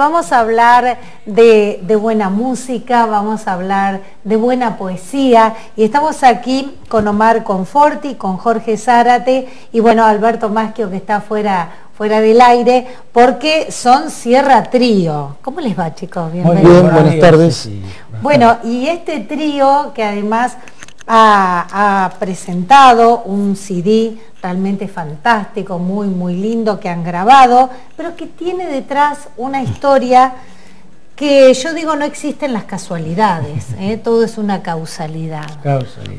Vamos a hablar de, buena música, vamos a hablar de buena poesía y estamos aquí con Omar Conforti, con Jorge Zárate y bueno, Alberto Maschio que está fuera, fuera del aire porque son Sierra Trío. ¿Cómo les va chicos? Bienvenidos. Muy bien, buenas tardes. Bueno, y este trío que además ha, presentado un CD realmente fantástico, muy, muy lindo que han grabado, pero que tiene detrás una historia que yo digo no existen las casualidades, ¿eh? todo es una causalidad.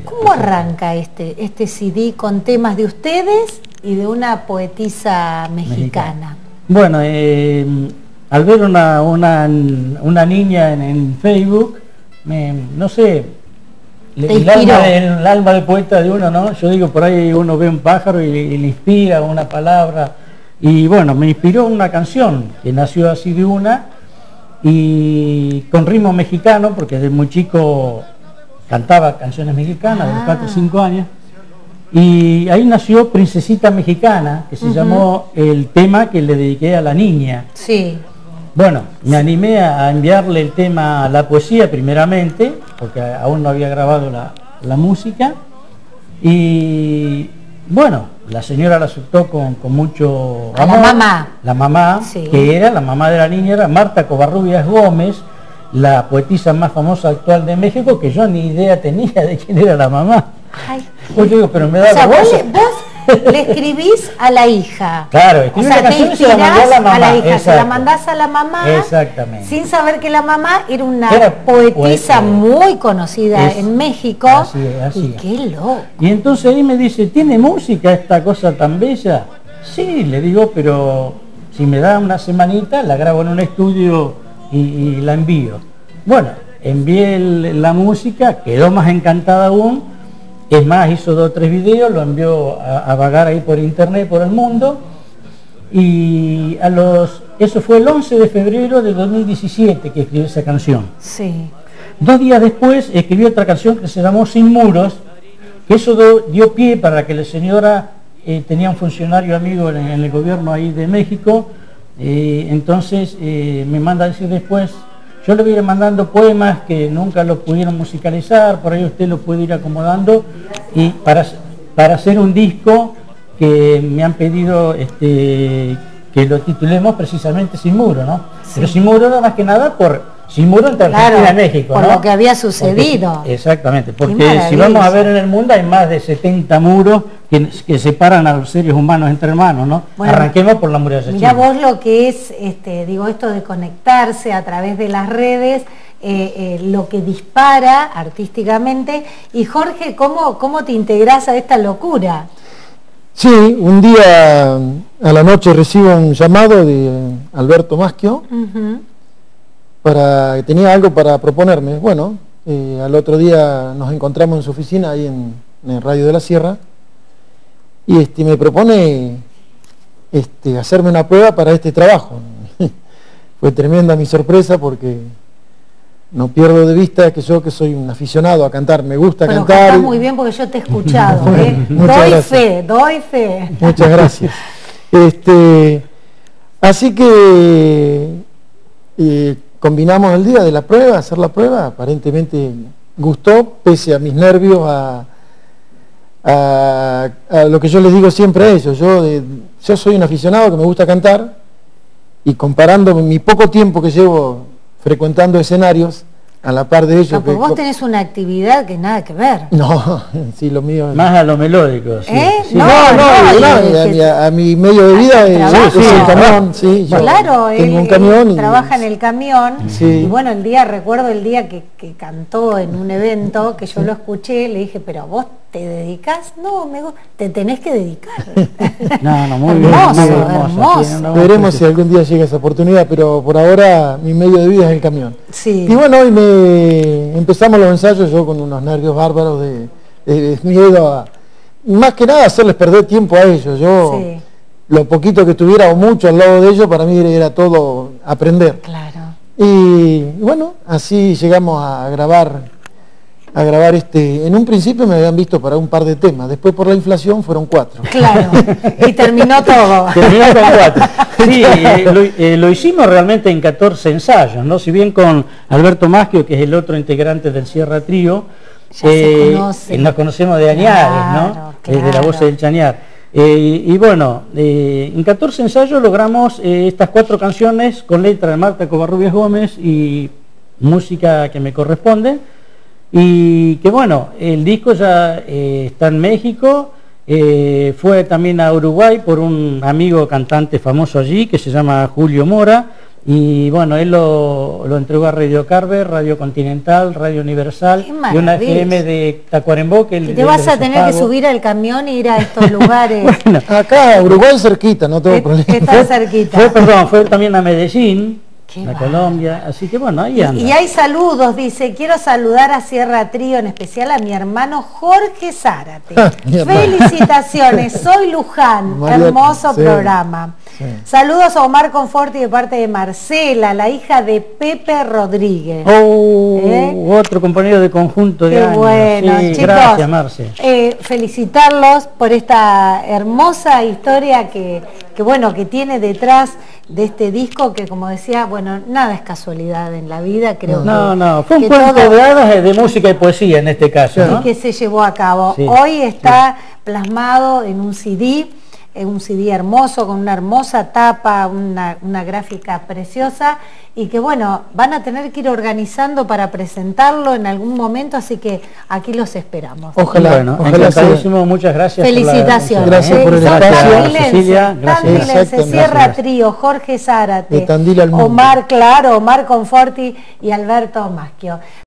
¿Cómo arranca este, este CD con temas de ustedes y de una poetisa mexicana? Bueno, eh, al ver una, una, niña en, Facebook, no sé, el alma, el alma de poeta de uno, ¿no? Yo digo, por ahí uno ve un pájaro y, le inspira una palabra. Y bueno, me inspiró una canción que nació así de una y con ritmo mexicano, porque desde muy chico cantaba canciones mexicanas, de 4 o 5 años. Y ahí nació Princesita Mexicana, que se llamó el tema que le dediqué a la niña. Sí. Bueno, me animé a enviarle el tema a la poesía primeramente, porque aún no había grabado la, música, y bueno, la señora la aceptó con, mucho amor. la mamá. La mamá, que era, la mamá de la niña era Marta Covarrubias Gómez, la poetisa más famosa actual de México, que yo ni idea tenía de quién era la mamá. Ay. Pues digo, pero me da le escribís a la hija. Claro, o sea, te la a la mamá. A la hija, se la mandás a la mamá. Exactamente. Sin saber que la mamá era una poetisa muy conocida en México. Así es, así y qué loco. Y entonces ahí me dice, ¿tiene música esta cosa tan bella? Sí, le digo, pero si me da una semanita, la grabo en un estudio y, la envío. Bueno, envié la música, quedó más encantada aún es más, hizo dos o tres videos, lo envió a, vagar ahí por internet, por el mundo. Y a los, eso fue el 11 de febrero de 2017 que escribió esa canción. Sí. Dos días después escribió otra canción que se llamó Sin Muros, que eso dio pie para que la señora eh, tenía un funcionario amigo en, el gobierno ahí de México, eh, entonces eh, me manda a decir después, yo le voy a ir mandando poemas que nunca los pudieron musicalizar, por ahí usted lo puede ir acomodando y para, para hacer un disco que me han pedido este, que lo titulemos precisamente Sin Muro, ¿no? Pero Sin Muro no más que nada por sin muro entre Argentina y México. Por lo que había sucedido. exactamente, porque si vamos a ver en el mundo hay más de 70 muros que, separan a los seres humanos entre hermanos, ¿no? Arranquemos por la muralla Mira vos lo que es, este, digo, esto de conectarse a través de las redes, eh, eh, lo que dispara artísticamente. Y Jorge, ¿cómo, cómo te integras a esta locura? Sí, un día a la noche recibo un llamado de Alberto Maschio, para, tenía algo para proponerme. Bueno, eh, al otro día nos encontramos en su oficina ahí en, el Radio de la Sierra y este, me propone este, hacerme una prueba para este trabajo. Fue tremenda mi sorpresa porque no pierdo de vista que yo que soy un aficionado a cantar, me gusta Pero cantar. muy bien porque yo te he escuchado, ¿eh? doy fe, doy fe. Muchas gracias. Este, así que eh, combinamos el día de la prueba, hacer la prueba, aparentemente gustó, pese a mis nervios, a, lo que yo les digo siempre a ellos. Yo, yo soy un aficionado que me gusta cantar y comparando mi poco tiempo que llevo frecuentando escenarios, a la par de ello. No, vos tenés una actividad que nada que ver. No, sí, lo mío. Más a lo melódico. Sí. ¿Eh? No, no, no, a, mi, medio de vida es, el camión, sí. claro, tengo un camión. trabaja en el camión. Y bueno, el día, recuerdo el día que, que, cantó en un evento, que yo lo escuché, le dije, pero vos te dedicas, no, me, te tenés que dedicar. no, no, muy hermoso, bien, hermoso. Veremos si algún día llega esa oportunidad, pero por ahora mi medio de vida es el camión. Sí. Y bueno, hoy me empezamos los ensayos yo con unos nervios bárbaros de, miedo a, más que nada hacerles perder tiempo a ellos. Yo lo poquito que tuviera o mucho al lado de ellos, para mí era todo aprender. Claro. Y bueno, así llegamos a grabar a grabar este. En un principio me habían visto para un par de temas, después por la inflación fueron cuatro. Claro, y terminó todo. Terminó con cuatro. Sí, eh, eh, lo, hicimos realmente en 14 ensayos, ¿no? Si bien con Alberto Maschio, que es el otro integrante del Sierra Trío, eh, nos conocemos de Añares, ¿no? De la voz del Chañar. y bueno, en 14 ensayos logramos estas cuatro canciones con letra de Marta Covarrubias Gómez y música que me corresponde y que bueno, el disco ya eh, está en México, eh, fue también a Uruguay por un amigo cantante famoso allí que se llama Julio Mora, y bueno, él lo, entregó a Radio Carver, Radio Continental, Radio Universal y una FM de Tacuarembó. Que te vas a tener que subir al camión e ir a estos lugares. acá, Uruguay cerquita, no tengo problema. Está cerquita. Fue, perdón, fue también a Medellín, la Colombia, así que bueno, ahí anda. Y, hay saludos, dice, quiero saludar a Sierra Trío, en especial a mi hermano Jorge Zárate. Felicitaciones, soy Luján, hermoso programa. Saludos a Omar Conforti de parte de Marcela, la hija de Pepe Rodríguez. Oh, ¿Eh? otro compañero de conjunto de Qué bueno, chicos. Gracias, Marce. Eh, felicitarlos por esta hermosa historia que, que, bueno, que tiene detrás de este disco que como decía, bueno, nada es casualidad en la vida, creo no, que... No, no, fue un cuento de hadas de música y poesía en este caso. Y que se llevó a cabo. Hoy está plasmado en un CD es un CD hermoso, con una hermosa tapa, una, gráfica preciosa y que bueno, van a tener que ir organizando para presentarlo en algún momento, así que aquí los esperamos. Ojalá, bueno, ojalá muchas gracias. Felicitaciones. gracias por el espacio. Cecilia, gracias. Cierra Trío, Jorge Zárate, Omar Claro, Omar Conforti y Alberto Maschio.